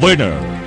Winner.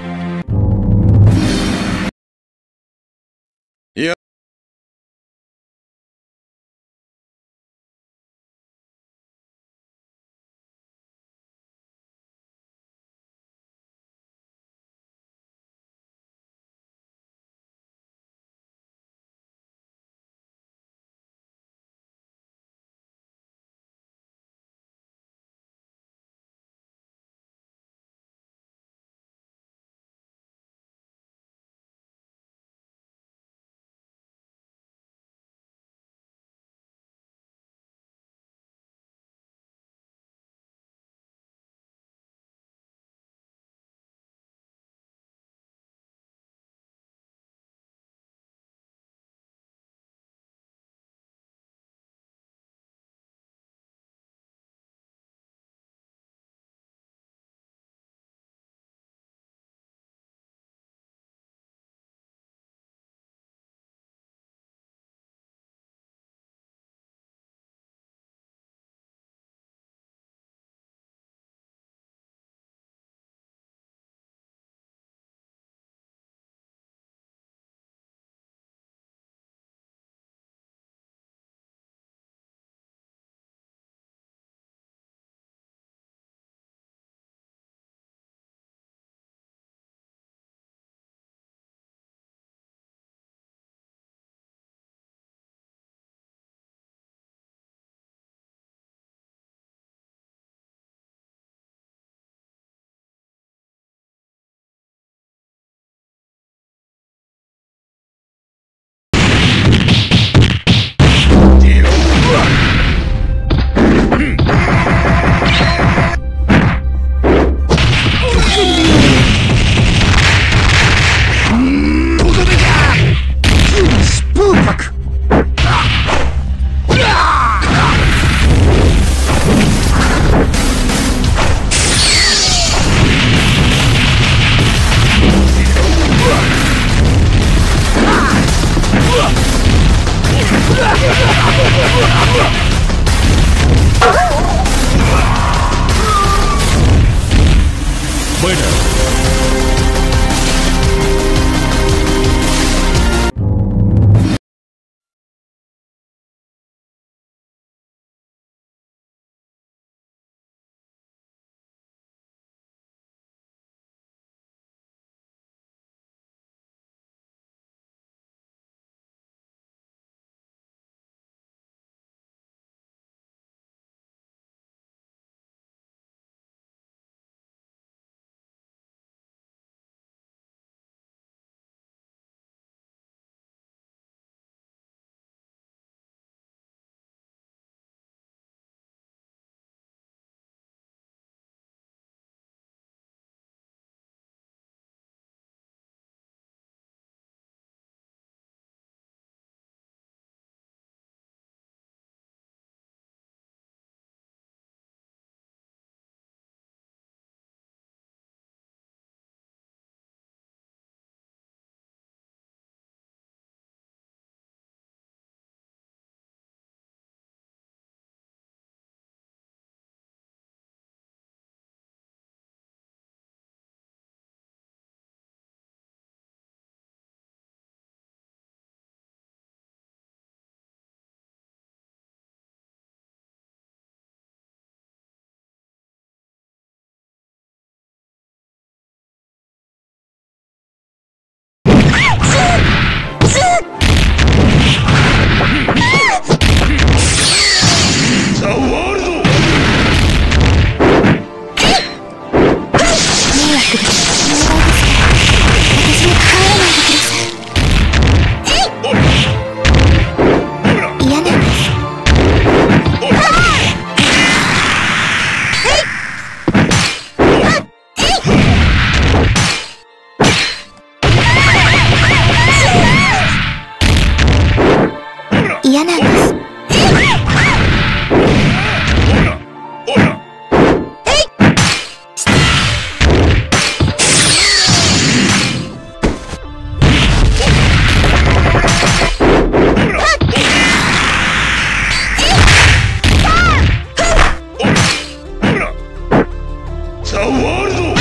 The world!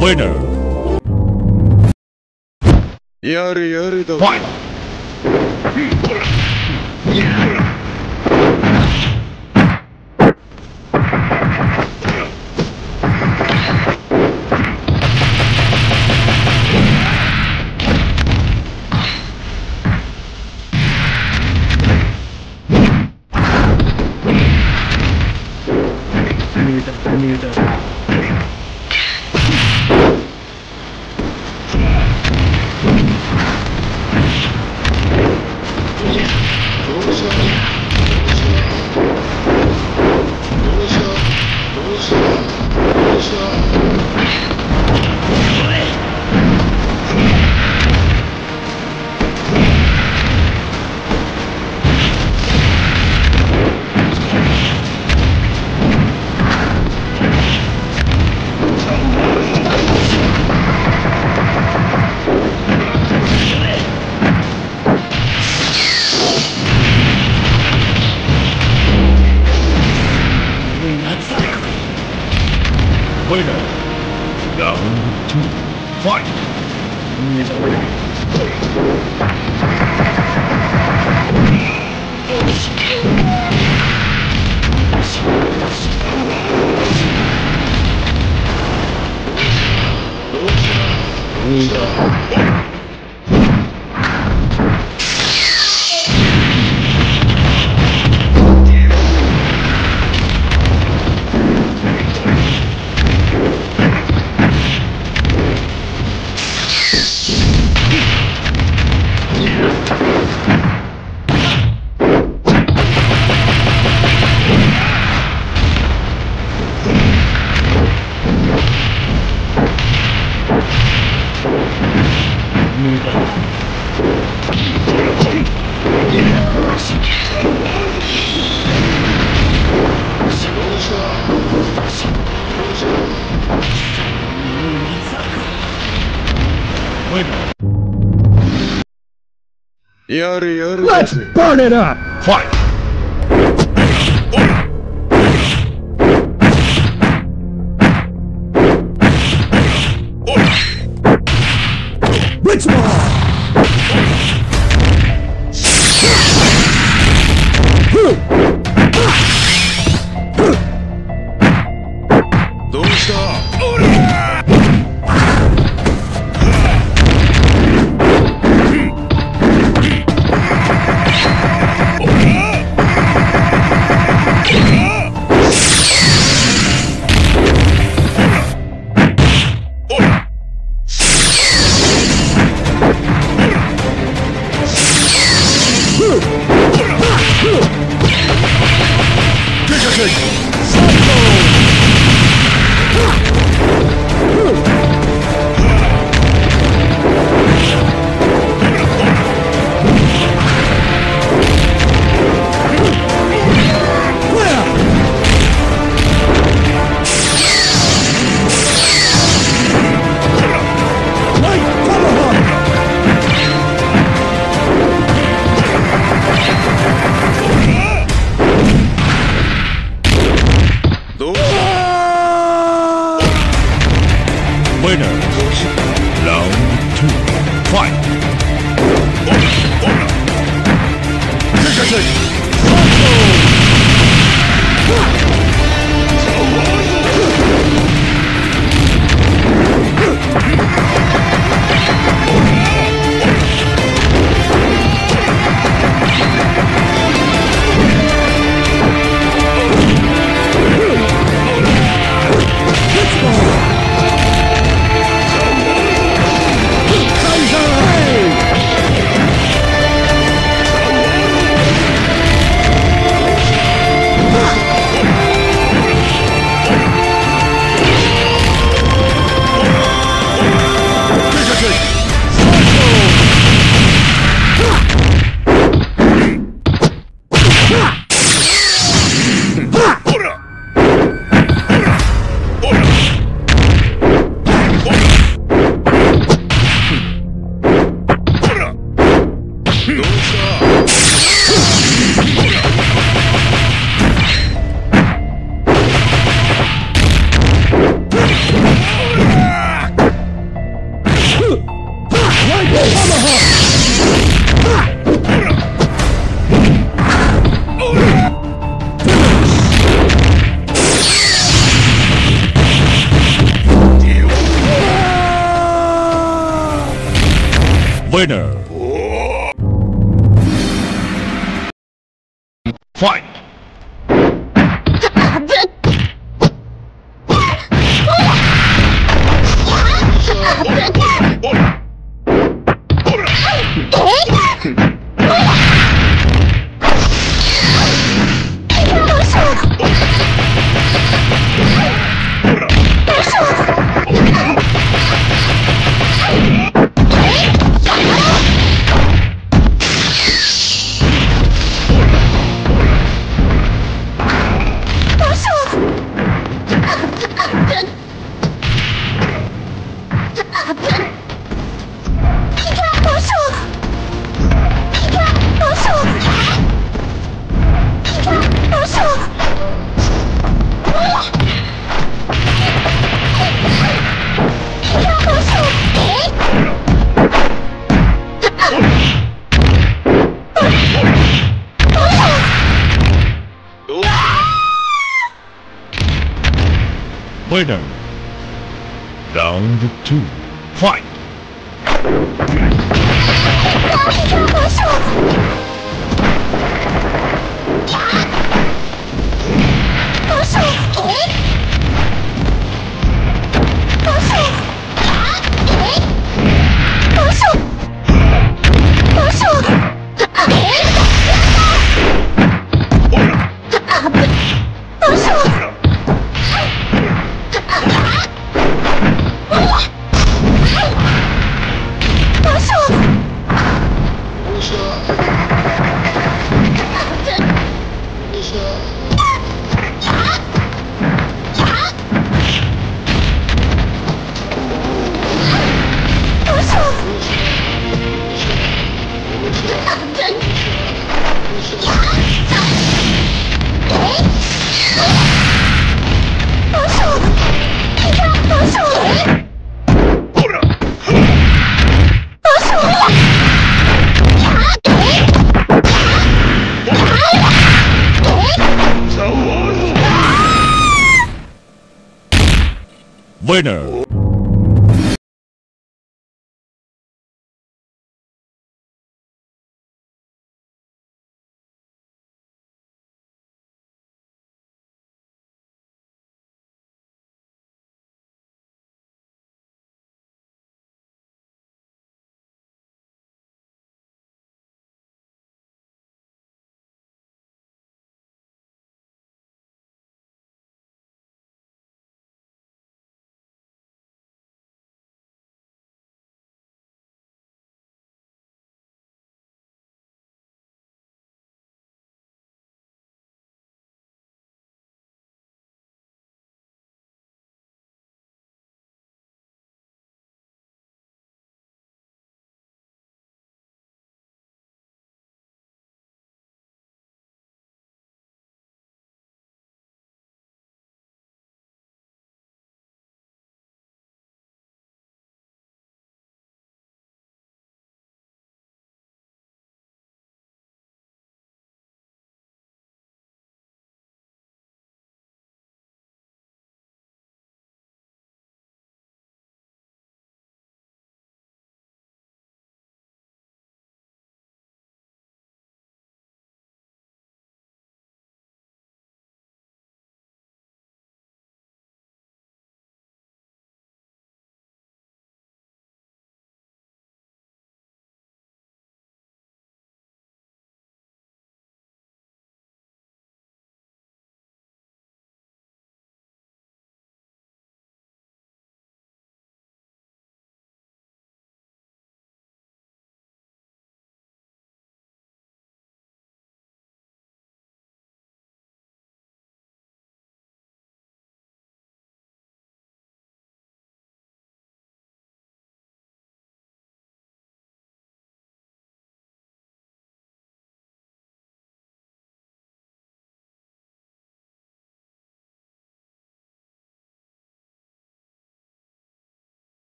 Winner! Yari Yari the Final! Winner. Round two. Fight. Winner. Burn it up! Fight. Blitzball! Two. Fight. Winner. Fight. Winner. Round two. Fight. Fight.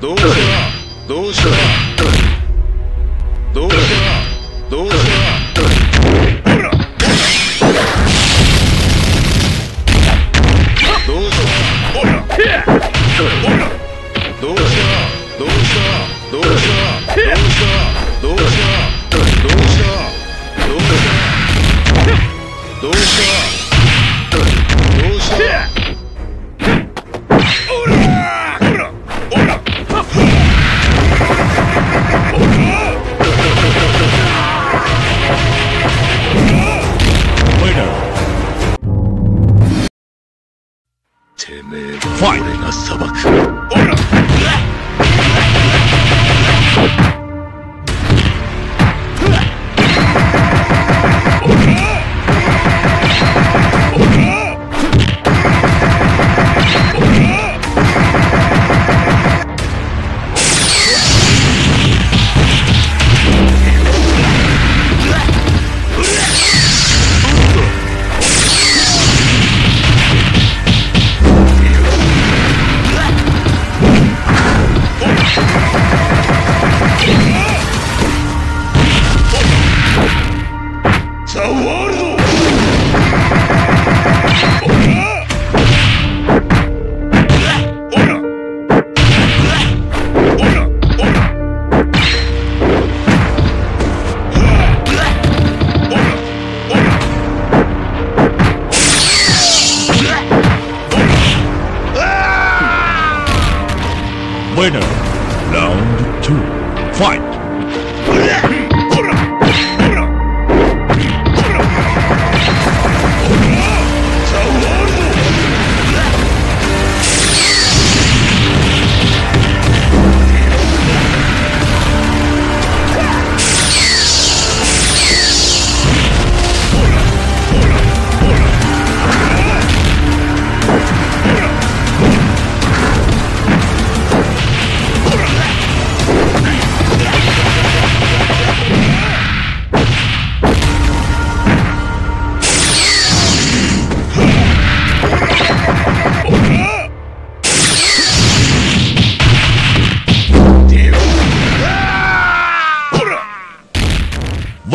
Dois.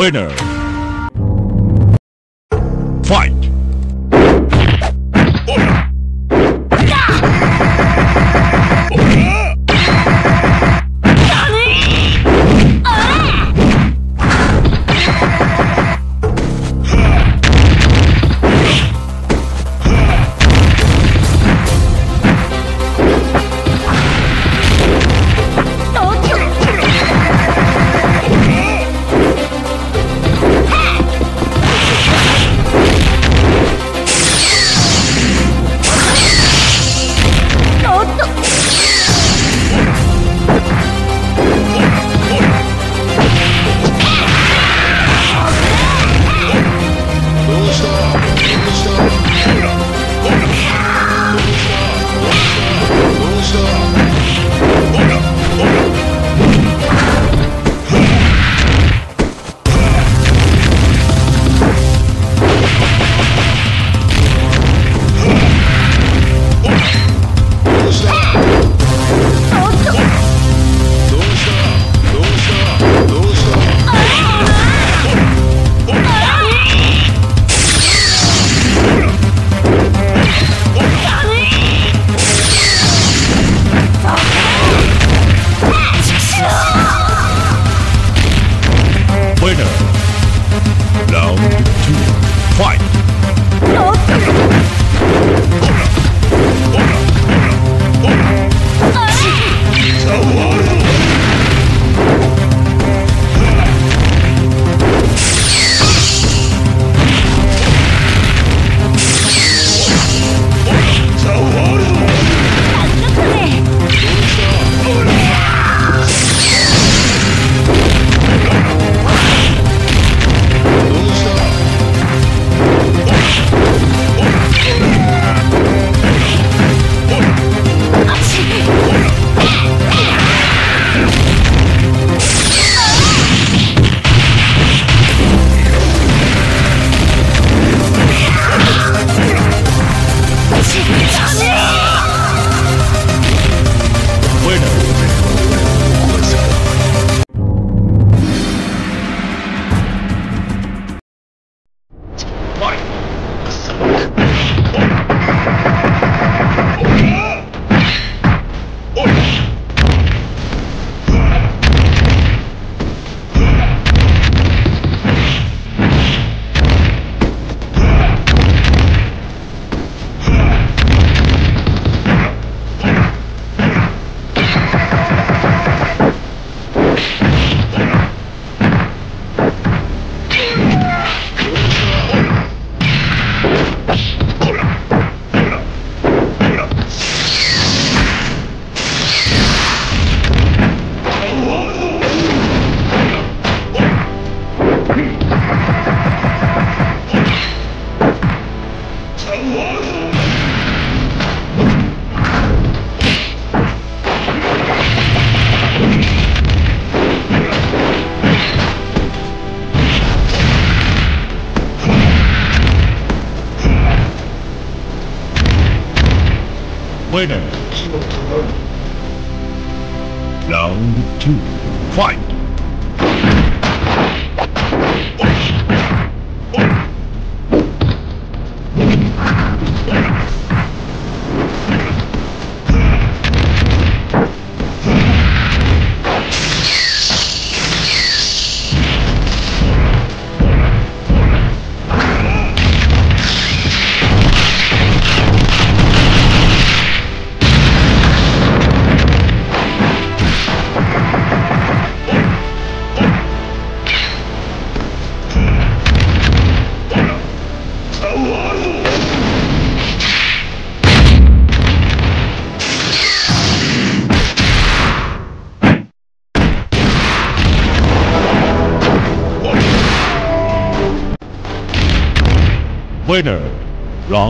Winner.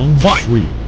Round 3.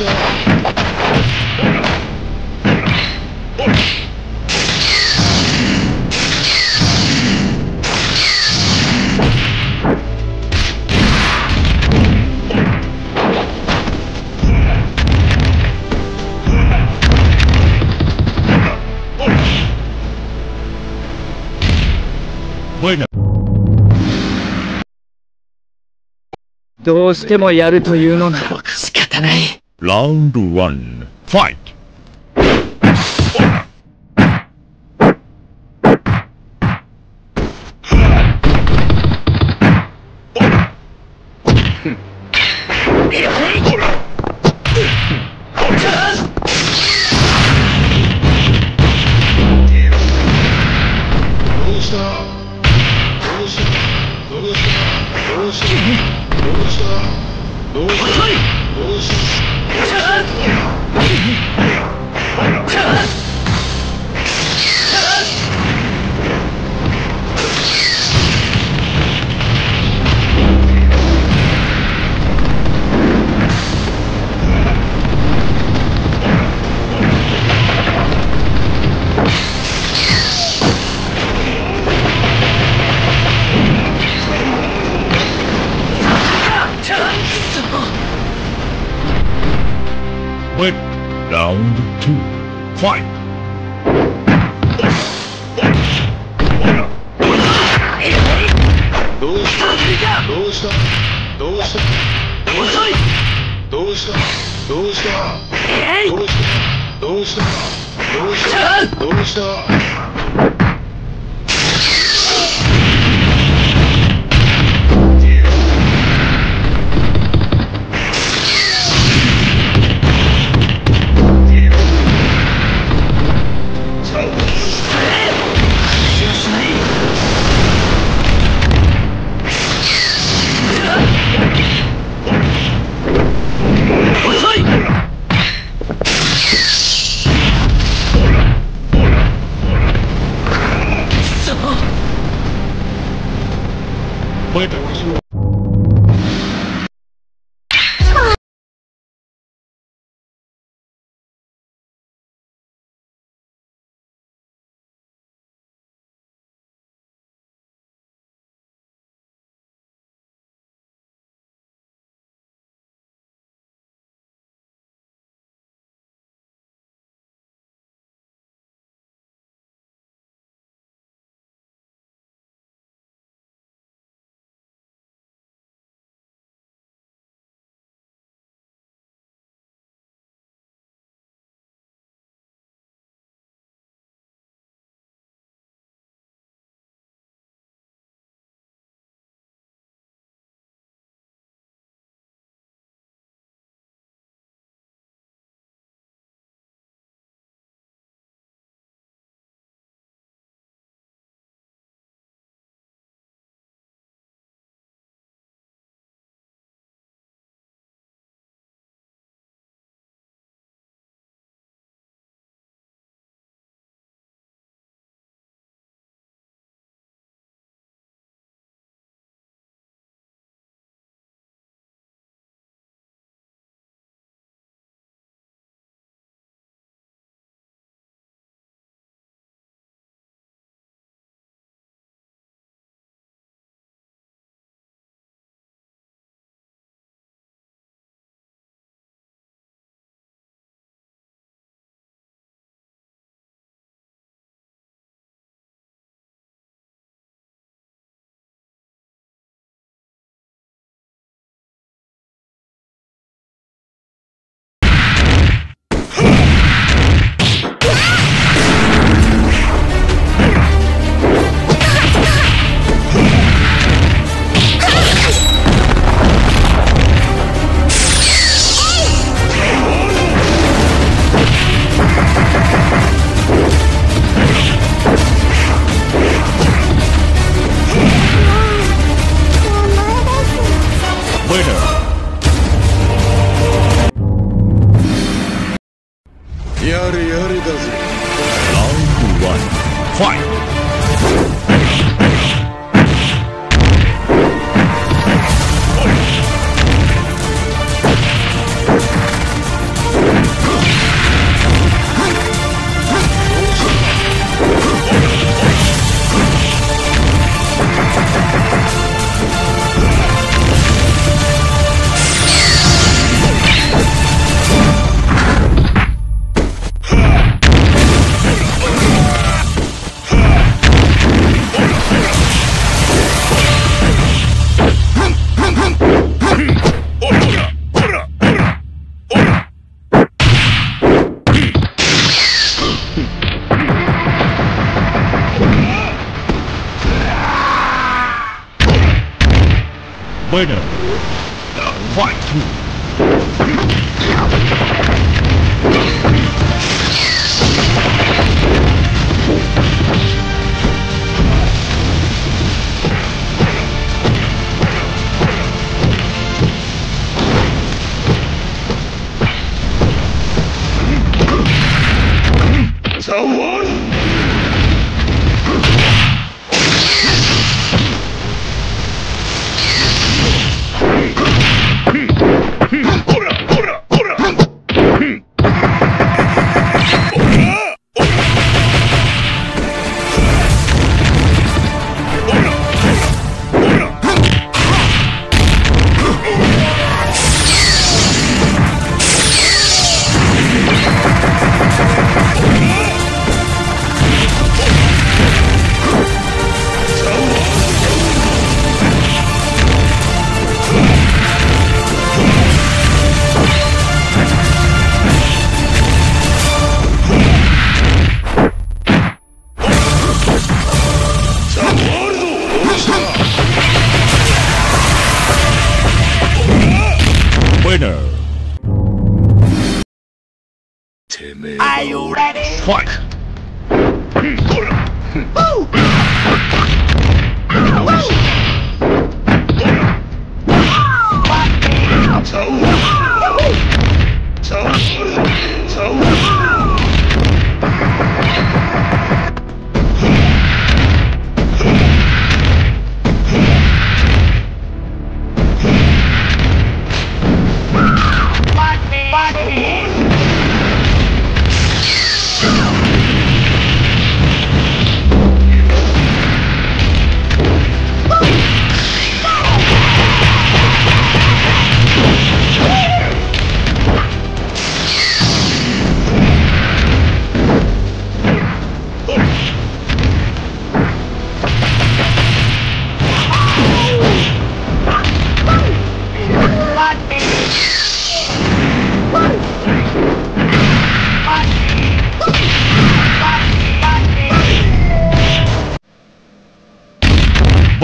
ど。うしてもやるというのなら。仕方ない。Round one. Fight. Win.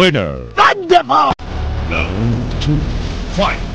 Winner. Wonderful! Round two. Fight.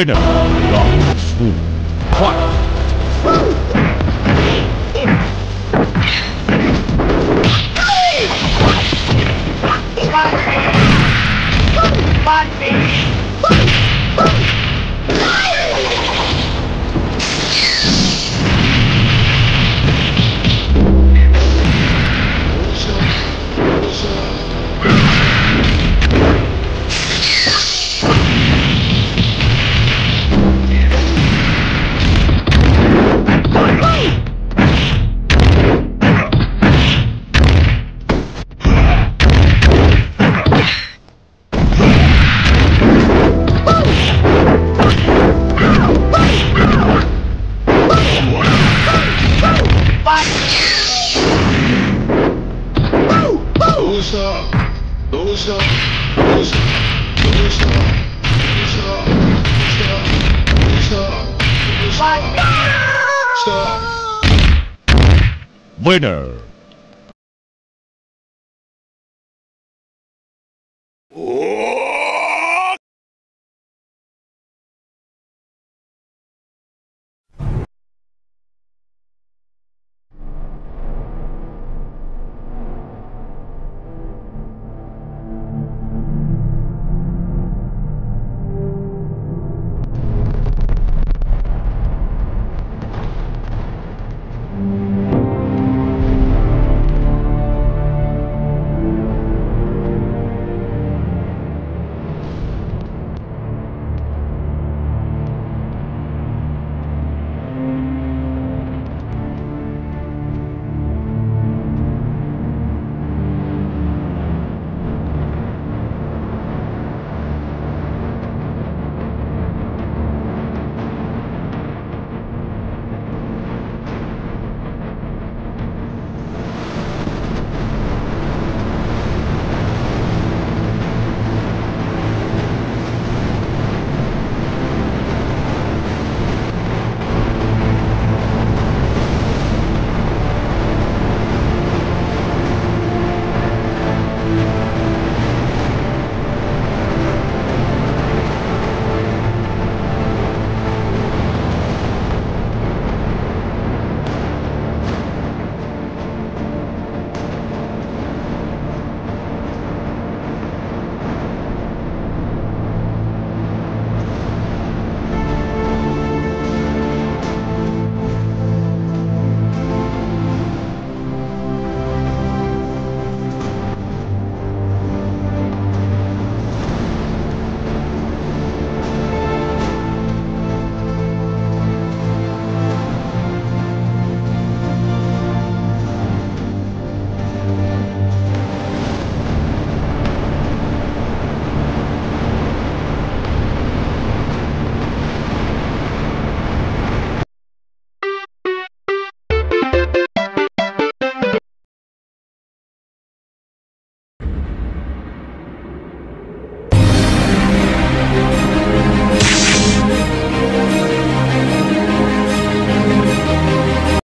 Winner. Winner.